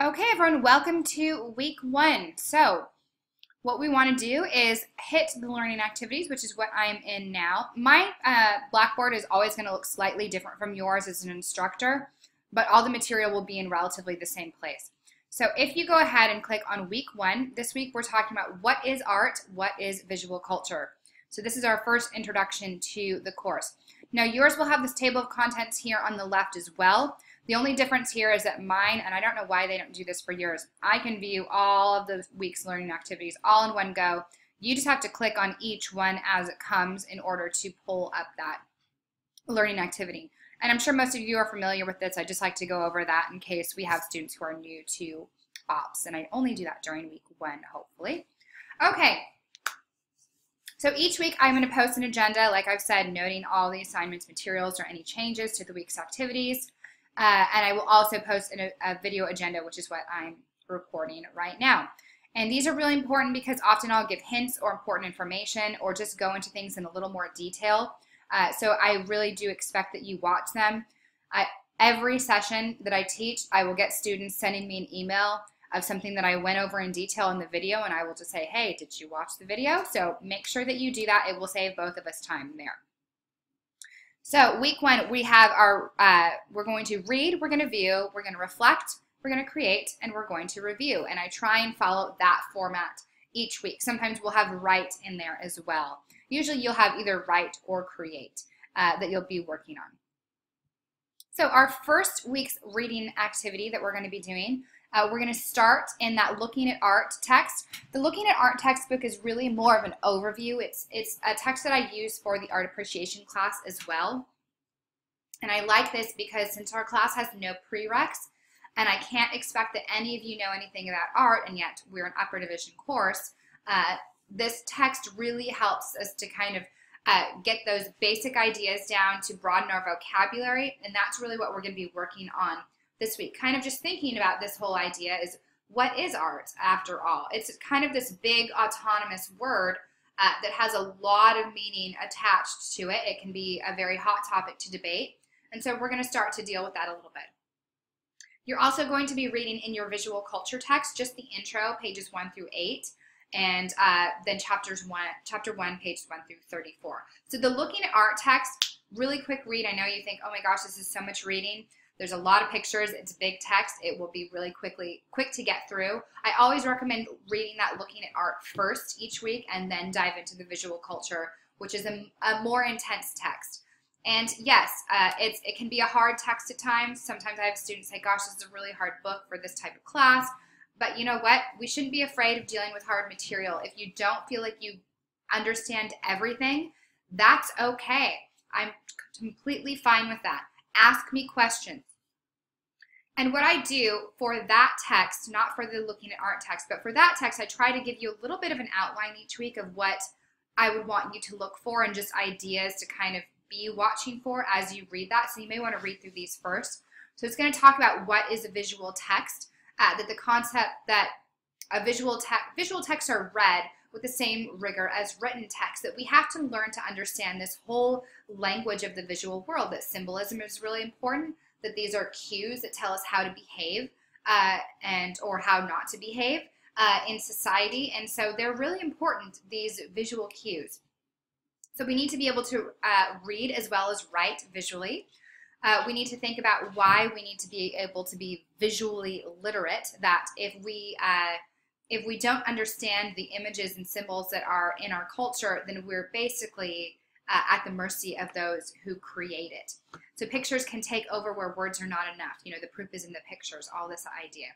Okay, everyone, welcome to week one. So, what we want to do is hit the learning activities, which is what I'm in now. My uh, Blackboard is always going to look slightly different from yours as an instructor, but all the material will be in relatively the same place. So if you go ahead and click on week one, this week we're talking about what is art, what is visual culture. So this is our first introduction to the course. Now yours will have this table of contents here on the left as well. The only difference here is that mine, and I don't know why they don't do this for yours, I can view all of the week's learning activities all in one go. You just have to click on each one as it comes in order to pull up that learning activity. And I'm sure most of you are familiar with this. I just like to go over that in case we have students who are new to OPS. And I only do that during week one, hopefully. Okay. So each week I'm going to post an agenda, like I've said, noting all the assignments, materials, or any changes to the week's activities. Uh, and I will also post a, a video agenda, which is what I'm recording right now. And these are really important because often I'll give hints or important information or just go into things in a little more detail. Uh, so I really do expect that you watch them. I, every session that I teach, I will get students sending me an email of something that I went over in detail in the video and I will just say, hey, did you watch the video? So make sure that you do that. It will save both of us time there. So week one, we have our, uh, we're going to read, we're going to view, we're going to reflect, we're going to create, and we're going to review. And I try and follow that format each week. Sometimes we'll have write in there as well. Usually you'll have either write or create uh, that you'll be working on. So our first week's reading activity that we're going to be doing uh, we're going to start in that looking at art text. The looking at art textbook is really more of an overview. It's, it's a text that I use for the art appreciation class as well. And I like this because since our class has no prereqs, and I can't expect that any of you know anything about art, and yet we're an upper division course, uh, this text really helps us to kind of uh, get those basic ideas down to broaden our vocabulary, and that's really what we're going to be working on this week, kind of just thinking about this whole idea is what is art after all? It's kind of this big autonomous word uh, that has a lot of meaning attached to it. It can be a very hot topic to debate. And so we're going to start to deal with that a little bit. You're also going to be reading in your visual culture text just the intro, pages 1 through 8, and uh, then chapters 1, chapter 1, pages 1 through 34. So the looking at art text, really quick read. I know you think, oh my gosh, this is so much reading. There's a lot of pictures. It's big text. It will be really quickly quick to get through. I always recommend reading that looking at art first each week and then dive into the visual culture, which is a, a more intense text. And yes, uh, it's, it can be a hard text at times. Sometimes I have students say, gosh, this is a really hard book for this type of class. But you know what? We shouldn't be afraid of dealing with hard material. If you don't feel like you understand everything, that's okay. I'm completely fine with that. Ask me questions. And what I do for that text, not for the looking at art text, but for that text, I try to give you a little bit of an outline each week of what I would want you to look for and just ideas to kind of be watching for as you read that. So you may want to read through these first. So it's going to talk about what is a visual text, uh, that the concept that a visual text, visual texts are read with the same rigor as written text, that we have to learn to understand this whole language of the visual world, that symbolism is really important, that these are cues that tell us how to behave uh, and or how not to behave uh, in society. And so they're really important, these visual cues. So we need to be able to uh, read as well as write visually. Uh, we need to think about why we need to be able to be visually literate. That if we uh, if we don't understand the images and symbols that are in our culture, then we're basically uh, at the mercy of those who create it. So pictures can take over where words are not enough. You know, the proof is in the pictures, all this idea.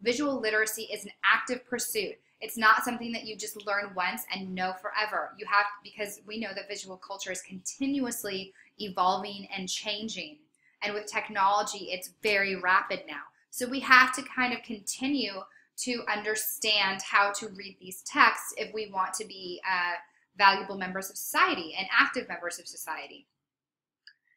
Visual literacy is an active pursuit. It's not something that you just learn once and know forever. You have, because we know that visual culture is continuously evolving and changing. And with technology, it's very rapid now. So we have to kind of continue to understand how to read these texts if we want to be uh, valuable members of society and active members of society.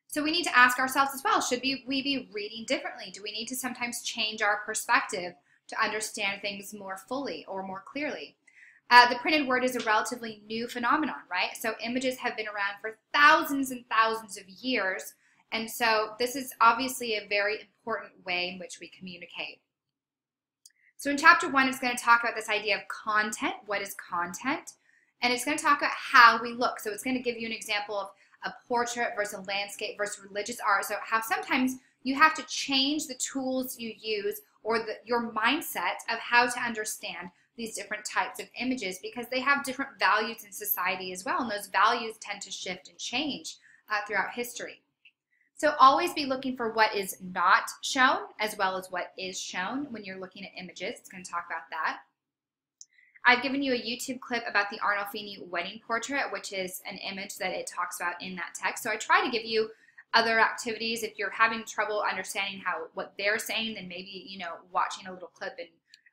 So we need to ask ourselves as well, should we, be reading differently? Do we need to sometimes change our perspective to understand things more fully or more clearly? Uh, the printed word is a relatively new phenomenon, right? So images have been around for thousands and thousands of years. And so this is obviously a very important way in which we communicate. So in chapter one, it's going to talk about this idea of content. What is content? And it's going to talk about how we look. So it's going to give you an example of a portrait versus a landscape versus religious art. So how sometimes you have to change the tools you use or the, your mindset of how to understand these different types of images because they have different values in society as well. And those values tend to shift and change uh, throughout history. So always be looking for what is not shown as well as what is shown when you're looking at images. It's going to talk about that. I've given you a YouTube clip about the Arnolfini wedding portrait, which is an image that it talks about in that text. So I try to give you other activities. If you're having trouble understanding how what they're saying, then maybe you know watching a little clip and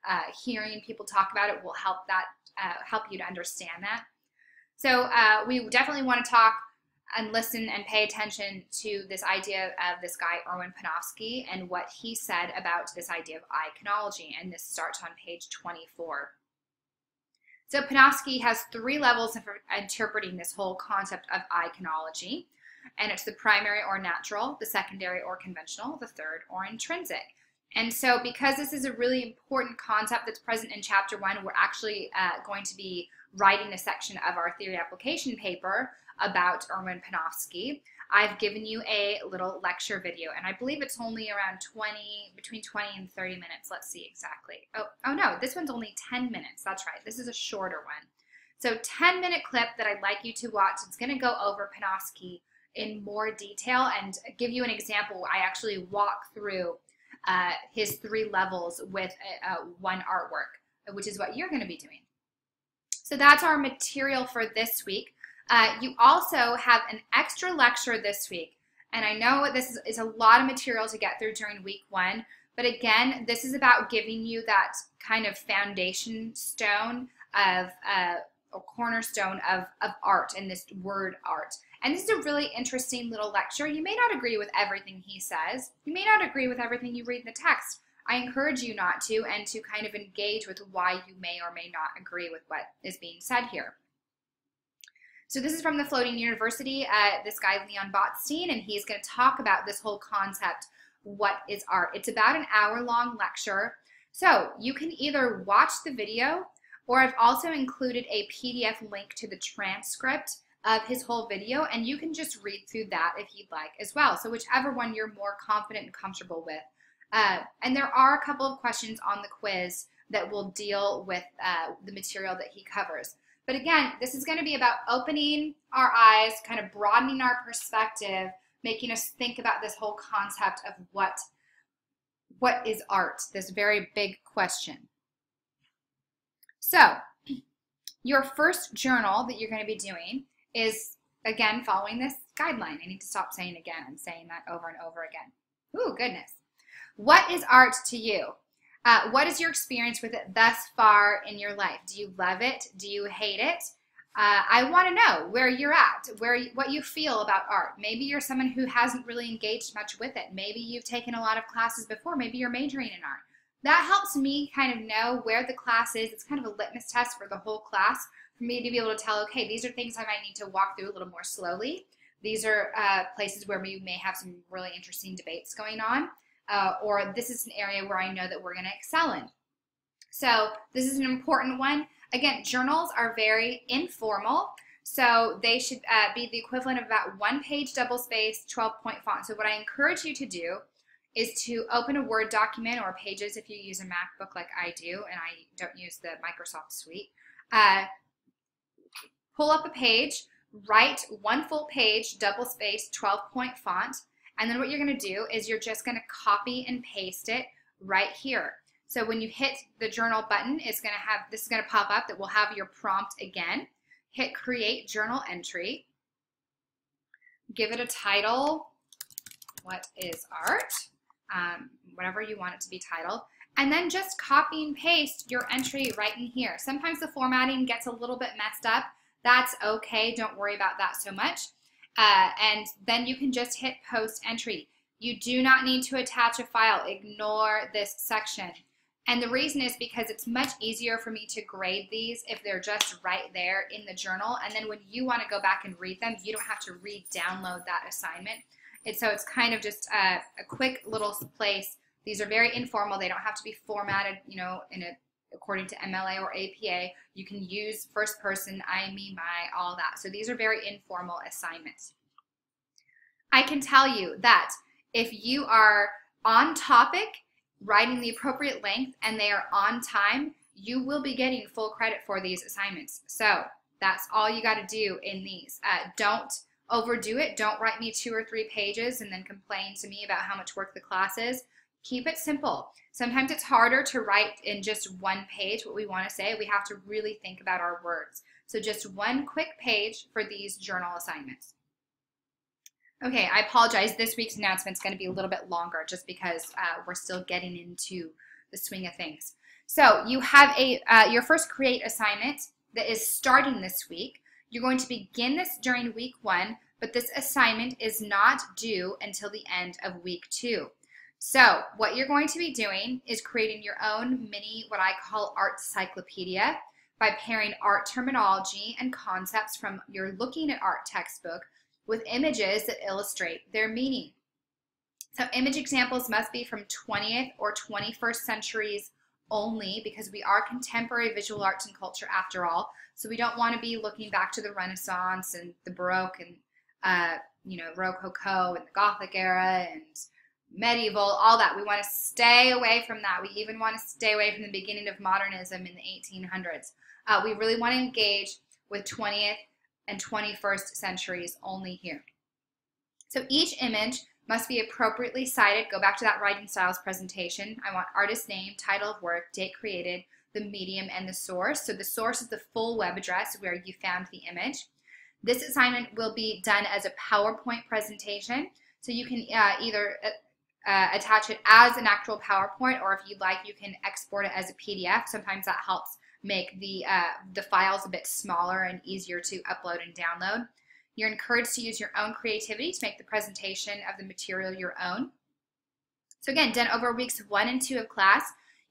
uh, hearing people talk about it will help that uh, help you to understand that. So uh, we definitely want to talk and listen and pay attention to this idea of this guy Erwin Panofsky and what he said about this idea of iconology. And this starts on page 24. So Panofsky has three levels of interpreting this whole concept of iconology. And it's the primary or natural, the secondary or conventional, the third or intrinsic. And so because this is a really important concept that's present in chapter one, we're actually uh, going to be writing a section of our theory application paper about Erwin Panofsky. I've given you a little lecture video, and I believe it's only around 20, between 20 and 30 minutes. Let's see exactly. Oh, oh no, this one's only 10 minutes. That's right. This is a shorter one. So 10 minute clip that I'd like you to watch. It's going to go over Panofsky in more detail and give you an example. I actually walk through uh, his three levels with uh, one artwork, which is what you're going to be doing. So that's our material for this week. Uh, you also have an extra lecture this week. And I know this is, is a lot of material to get through during week one, but again, this is about giving you that kind of foundation stone of uh, a cornerstone of, of art and this word art. And this is a really interesting little lecture. You may not agree with everything he says. You may not agree with everything you read in the text. I encourage you not to and to kind of engage with why you may or may not agree with what is being said here. So this is from the Floating University, uh, this guy Leon Botstein, and he's going to talk about this whole concept, what is art. It's about an hour long lecture. So you can either watch the video or I've also included a PDF link to the transcript of his whole video and you can just read through that if you'd like as well. So whichever one you're more confident and comfortable with. Uh, and there are a couple of questions on the quiz that will deal with uh, the material that he covers. But again, this is going to be about opening our eyes, kind of broadening our perspective, making us think about this whole concept of what, what is art, this very big question. So, your first journal that you're going to be doing is, again, following this guideline. I need to stop saying again. I'm saying that over and over again. Ooh, goodness. What is art to you? Uh, what is your experience with it thus far in your life? Do you love it? Do you hate it? Uh, I want to know where you're at, where you, what you feel about art. Maybe you're someone who hasn't really engaged much with it. Maybe you've taken a lot of classes before. Maybe you're majoring in art. That helps me kind of know where the class is. It's kind of a litmus test for the whole class for me to be able to tell, okay, these are things I might need to walk through a little more slowly. These are uh, places where we may have some really interesting debates going on uh, or this is an area where I know that we're going to excel in. So this is an important one. Again, journals are very informal, so they should uh, be the equivalent of about one page double space, 12 point font. So what I encourage you to do is to open a Word document or Pages if you use a MacBook like I do, and I don't use the Microsoft Suite. Uh, pull up a page, write one full page, double space, 12 point font, and then what you're going to do is you're just going to copy and paste it right here. So when you hit the journal button, it's going to have, this is going to pop up that will have your prompt again. Hit create journal entry. Give it a title. What is art? Um, whatever you want it to be titled. And then just copy and paste your entry right in here. Sometimes the formatting gets a little bit messed up. That's okay. Don't worry about that so much. Uh, and then you can just hit post entry. You do not need to attach a file. Ignore this section. And the reason is because it's much easier for me to grade these if they're just right there in the journal. And then when you want to go back and read them, you don't have to re-download that assignment. And so it's kind of just a, a quick little place These are very informal. They don't have to be formatted, you know, in a according to MLA or APA. You can use first person, I, me, my, all that. So these are very informal assignments. I can tell you that if you are on topic, writing the appropriate length, and they are on time, you will be getting full credit for these assignments. So that's all you got to do in these. Uh, don't overdo it. Don't write me two or three pages and then complain to me about how much work the class is. Keep it simple. Sometimes it's harder to write in just one page what we want to say. We have to really think about our words. So just one quick page for these journal assignments. Okay, I apologize. This week's announcement is going to be a little bit longer just because uh, we're still getting into the swing of things. So you have a uh, your first create assignment that is starting this week. You're going to begin this during week one, but this assignment is not due until the end of week two. So what you're going to be doing is creating your own mini, what I call art cyclopedia by pairing art terminology and concepts from your looking at art textbook with images that illustrate their meaning. So image examples must be from 20th or 21st centuries only because we are contemporary visual arts and culture after all. So we don't want to be looking back to the Renaissance and the Baroque and uh, you know Rococo and the Gothic era and medieval, all that. We want to stay away from that. We even want to stay away from the beginning of modernism in the 1800s. Uh, we really want to engage with 20th and 21st centuries only here. So each image must be appropriately cited. Go back to that writing styles presentation. I want artist name, title of work, date created, the medium, and the source. So the source is the full web address where you found the image. This assignment will be done as a PowerPoint presentation. So you can uh, either uh, attach it as an actual PowerPoint or if you'd like, you can export it as a PDF. Sometimes that helps make the, uh, the files a bit smaller and easier to upload and download. You're encouraged to use your own creativity to make the presentation of the material your own. So again, done over weeks one and two of class,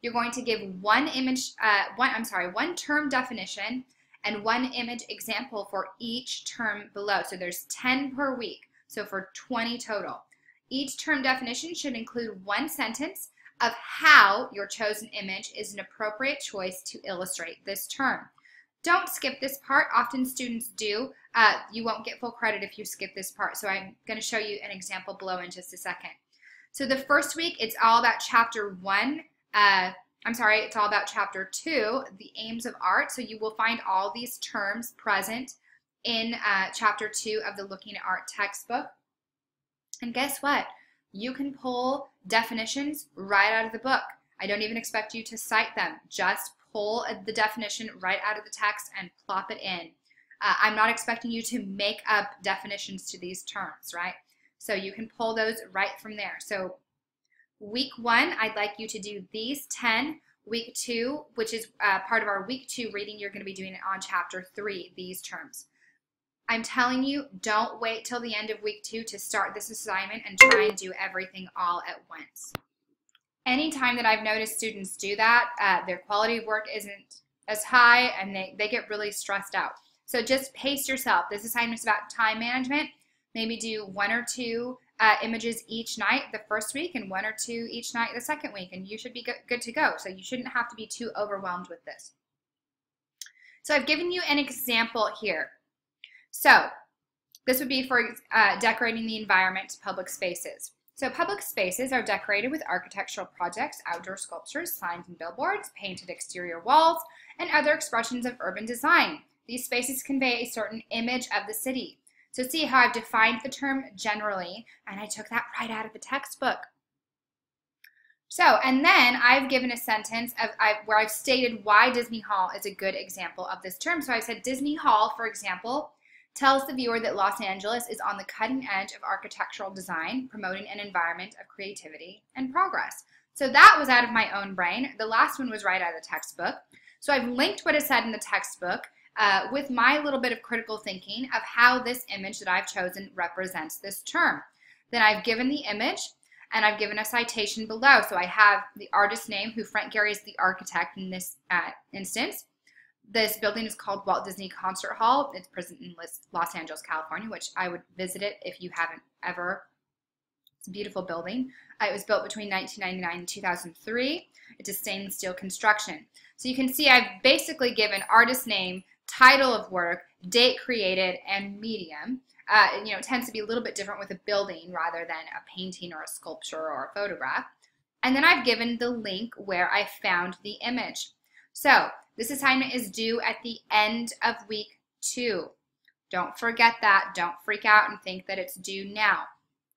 you're going to give one image, uh, one, I'm sorry, one term definition and one image example for each term below. So there's 10 per week, so for 20 total. Each term definition should include one sentence of how your chosen image is an appropriate choice to illustrate this term. Don't skip this part. Often students do. Uh, you won't get full credit if you skip this part. So I'm going to show you an example below in just a second. So the first week, it's all about chapter one. Uh, I'm sorry, it's all about chapter two, the aims of art. So you will find all these terms present in uh, chapter two of the Looking at Art textbook. And guess what? You can pull definitions right out of the book. I don't even expect you to cite them. Just pull the definition right out of the text and plop it in. Uh, I'm not expecting you to make up definitions to these terms, right? So you can pull those right from there. So week one, I'd like you to do these 10. Week two, which is uh, part of our week two reading, you're going to be doing it on chapter three, these terms. I'm telling you, don't wait till the end of week two to start this assignment and try and do everything all at once. Anytime that I've noticed students do that, uh, their quality of work isn't as high and they, they get really stressed out. So just pace yourself. This assignment is about time management. Maybe do one or two uh, images each night the first week and one or two each night the second week, and you should be good to go. So you shouldn't have to be too overwhelmed with this. So I've given you an example here. So this would be for uh, decorating the environment public spaces. So public spaces are decorated with architectural projects, outdoor sculptures, signs and billboards, painted exterior walls, and other expressions of urban design. These spaces convey a certain image of the city. So see how I've defined the term generally, and I took that right out of the textbook. So, and then I've given a sentence of, I, where I've stated why Disney Hall is a good example of this term. So I said Disney Hall, for example, tells the viewer that Los Angeles is on the cutting edge of architectural design, promoting an environment of creativity and progress. So that was out of my own brain. The last one was right out of the textbook. So I've linked what is said in the textbook uh, with my little bit of critical thinking of how this image that I've chosen represents this term. Then I've given the image and I've given a citation below. So I have the artist name, who Frank Gehry is the architect in this uh, instance. This building is called Walt Disney Concert Hall. It's present in Los Angeles, California, which I would visit it if you haven't ever It's a beautiful building. Uh, it was built between 1999 and 2003. It's a stainless steel construction. So you can see I've basically given artist name, title of work, date created, and medium. Uh, you know, it tends to be a little bit different with a building rather than a painting or a sculpture or a photograph. And then I've given the link where I found the image. So this assignment is due at the end of week two. Don't forget that. Don't freak out and think that it's due now.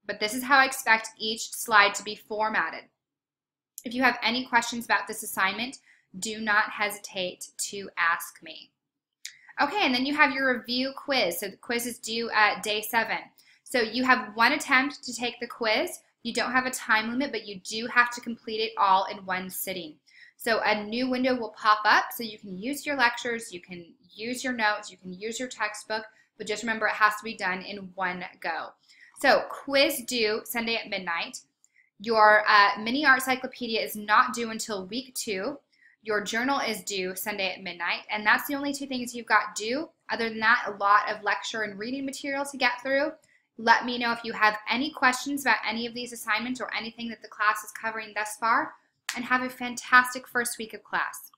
But this is how I expect each slide to be formatted. If you have any questions about this assignment, do not hesitate to ask me. Okay, and then you have your review quiz. So the quiz is due at day seven. So you have one attempt to take the quiz. You don't have a time limit, but you do have to complete it all in one sitting. So a new window will pop up so you can use your lectures, you can use your notes, you can use your textbook, but just remember it has to be done in one go. So quiz due Sunday at midnight. Your uh, mini art cyclopedia is not due until week two. Your journal is due Sunday at midnight, and that's the only two things you've got due. Other than that, a lot of lecture and reading material to get through. Let me know if you have any questions about any of these assignments or anything that the class is covering thus far, and have a fantastic first week of class.